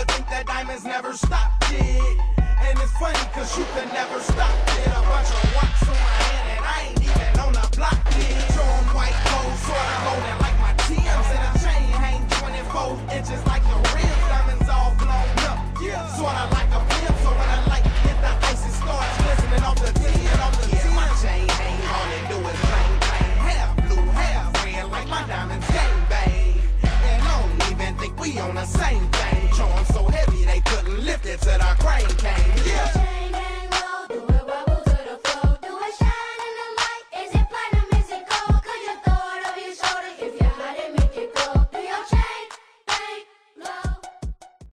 would think that diamonds never stop, it. And it's funny cause you can never stop, it. A bunch of watts on my hand and I ain't even on the block, yet. Showing white gold, sort of holding like my Tim's. And a chain hang 24 inches like the rims. Diamonds all blown up, yeah. sort of like a pimp. So when I like hit the ice, it starts glistening off the tin, off the yeah. My chain hang, all they do is bang, bang. Hair blue, hair red like my diamonds, gang bang. And I don't even think we on the same thing so heavy they couldn't lift it till the crane came.